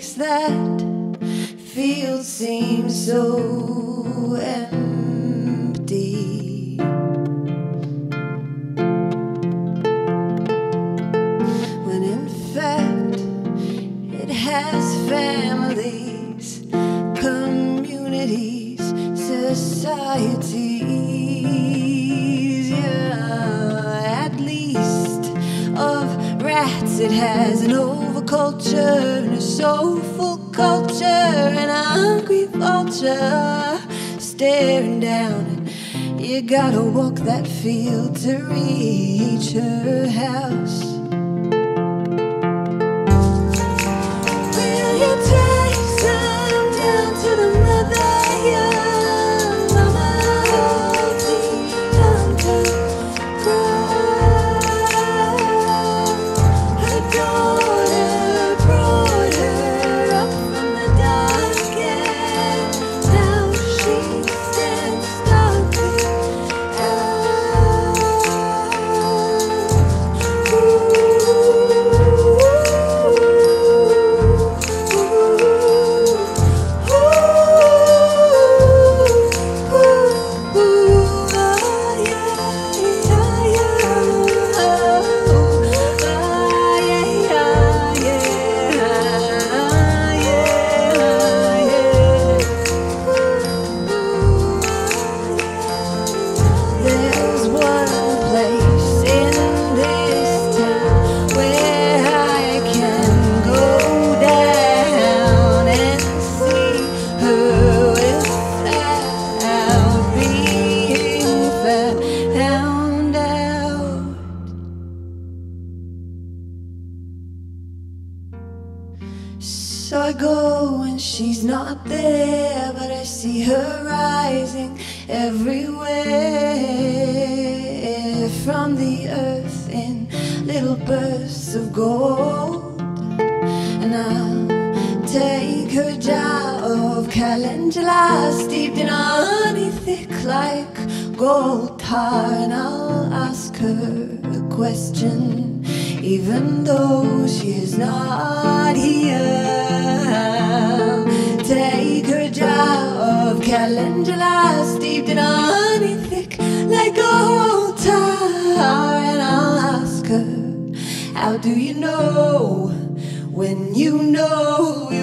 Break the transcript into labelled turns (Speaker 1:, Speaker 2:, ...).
Speaker 1: makes that field seem so empty. When in fact it has families, communities, societies. Yeah, at least of rats, it has an overculture and a soulful culture and a hungry vulture staring down. You gotta walk that field to reach her house. So I go and she's not there, but I see her rising everywhere from the earth in little bursts of gold. And I'll take her jar of calendula steeped in honey thick like gold tar, and I'll ask her a question, even though she is not here. Take her jar of calendula steeped in honey thick like gold tar, and I'll ask her, How do you know when you know?